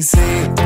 see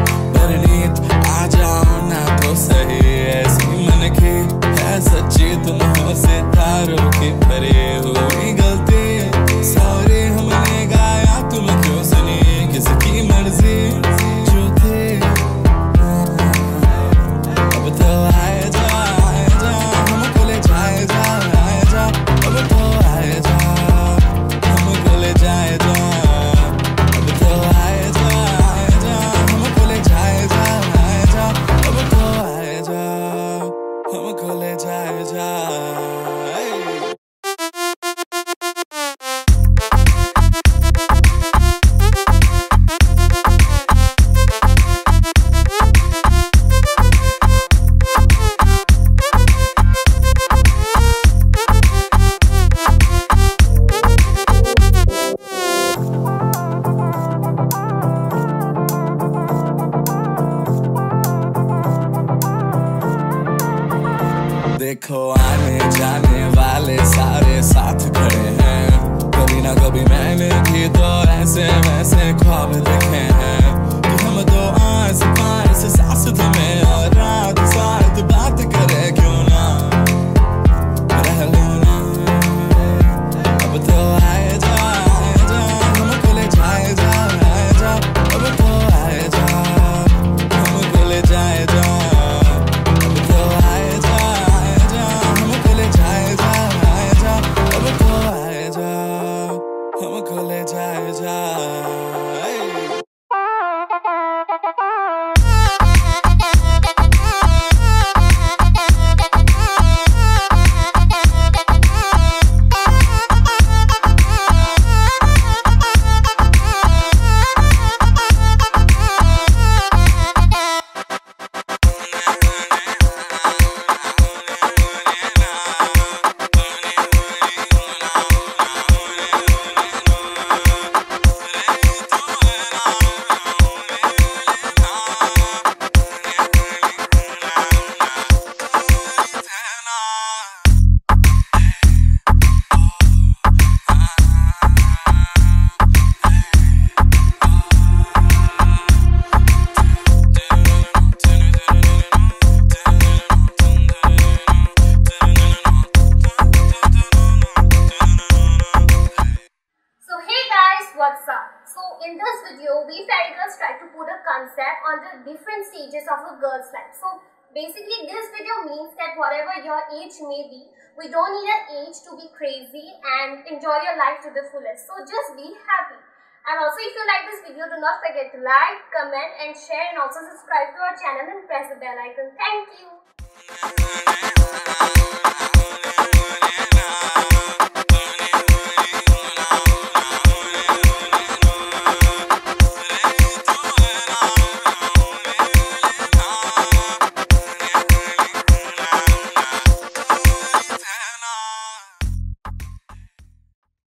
देखो आने जाने वाले सारे साथ खड़े हैं। कभी ना कभी मैंने भी तो video, we fairy girls try to put a concept on the different stages of a girl's life. So basically this video means that whatever your age may be, we don't need an age to be crazy and enjoy your life to the fullest. So just be happy. And also if you like this video, do not forget to like, comment and share and also subscribe to our channel and press the bell icon. Thank you.